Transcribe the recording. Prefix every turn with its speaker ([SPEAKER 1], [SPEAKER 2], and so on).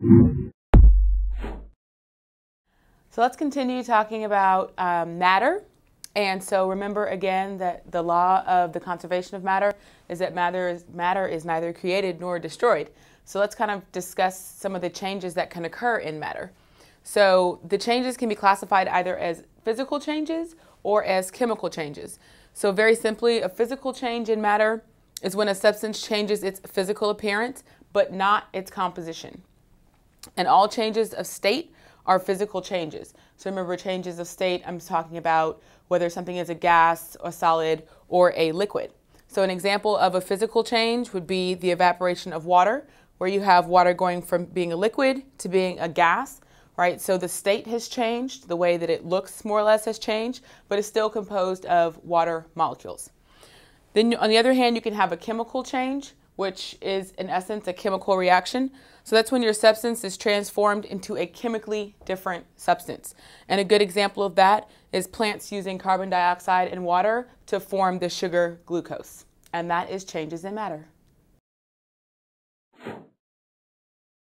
[SPEAKER 1] So let's continue talking about um, matter. And so remember again that the law of the conservation of matter is that matter is, matter is neither created nor destroyed. So let's kind of discuss some of the changes that can occur in matter. So the changes can be classified either as physical changes or as chemical changes. So very simply, a physical change in matter is when a substance changes its physical appearance but not its composition. And all changes of state are physical changes. So remember, changes of state, I'm talking about whether something is a gas, a solid, or a liquid. So an example of a physical change would be the evaporation of water, where you have water going from being a liquid to being a gas, right? So the state has changed, the way that it looks more or less has changed, but it's still composed of water molecules. Then on the other hand, you can have a chemical change, which is in essence a chemical reaction. So that's when your substance is transformed into a chemically different substance. And a good example of that is plants using carbon dioxide and water to form the sugar glucose. And that is changes in matter.